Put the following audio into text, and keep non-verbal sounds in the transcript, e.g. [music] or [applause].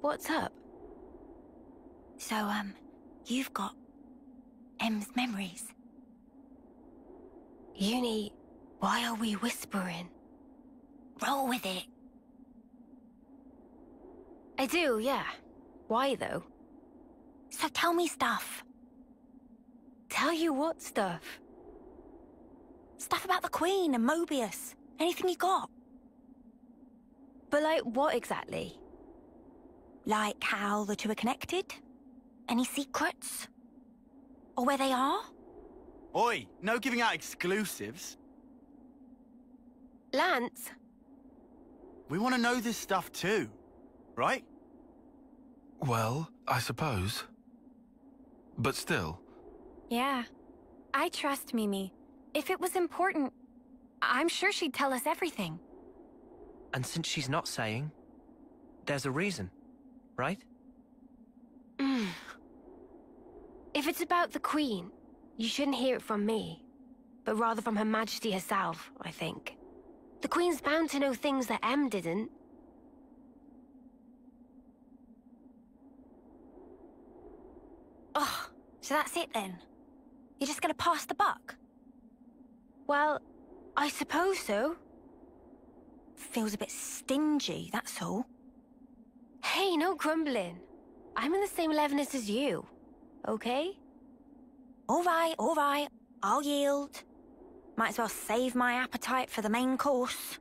What's up? So, um, you've got M's memories. Eunie, why are we whispering? Roll with it. I do, yeah. Why, though? So tell me stuff. Tell you what stuff? Stuff about the Queen and Mobius. Anything you got. But like, what exactly? Like how the two are connected? Any secrets? Or where they are? Oi, no giving out exclusives. Lanz? We want to know this stuff too, right? Well, I suppose. But still, Yeah. I trust Mimi. If it was important, I'm sure she'd tell us everything. And since she's not saying, there's a reason, right? Mm. [sighs] If it's about the Queen, you shouldn't hear it from me, but rather from Her Majesty herself, I think. The Queen's bound to know things that M didn't. Oh, so that's it then? You're just gonna pass the buck? Well, I suppose so. Feels a bit stingy, that's all. Hey, no grumbling. I'm in the same levelness as you, okay? All right, all right. I'll yield. Might as well save my appetite for the main course.